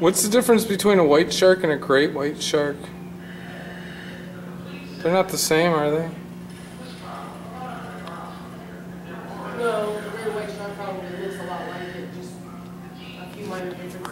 What's the difference between a white shark and a great white shark? They're not the same, are they? No, the great white shark probably looks a lot like it, just a few minor differences.